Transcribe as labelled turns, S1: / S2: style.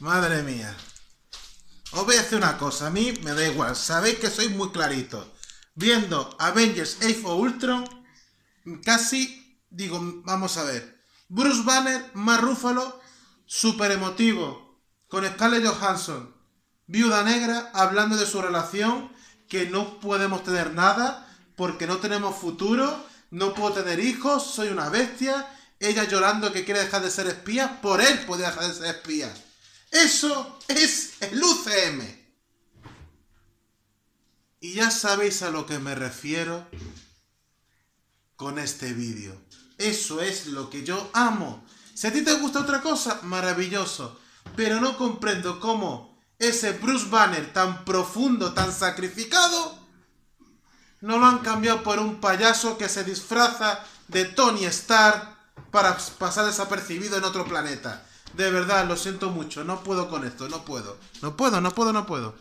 S1: Madre mía. Os voy a decir una cosa, a mí me da igual, sabéis que soy muy clarito. Viendo Avengers Age of Ultron, casi digo, vamos a ver. Bruce Banner, más Rúfalo, super emotivo, con Scarlett Johansson, viuda negra, hablando de su relación, que no podemos tener nada, porque no tenemos futuro, no puedo tener hijos, soy una bestia, ella llorando que quiere dejar de ser espía, por él puede dejar de ser espía. Eso es el UCM. Y ya sabéis a lo que me refiero con este vídeo. Eso es lo que yo amo. Si a ti te gusta otra cosa, maravilloso. Pero no comprendo cómo ese Bruce Banner tan profundo, tan sacrificado, no lo han cambiado por un payaso que se disfraza de Tony Stark para pasar desapercibido en otro planeta. De verdad, lo siento mucho, no puedo con esto, no puedo. No puedo, no puedo, no puedo.